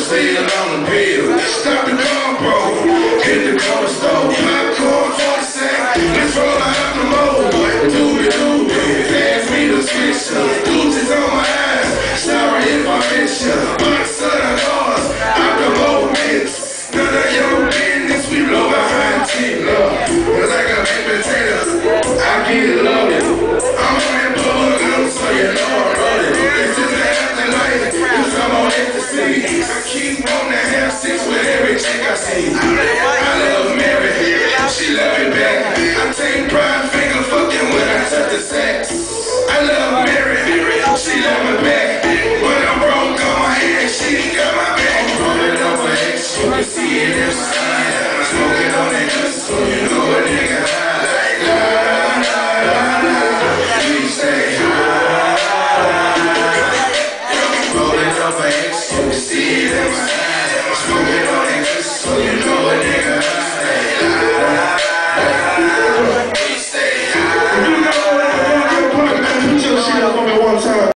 still on the pill. She love me back. When I'm broke on my she got my back. I'm rolling over you can see it. Preach your shit up on me one time.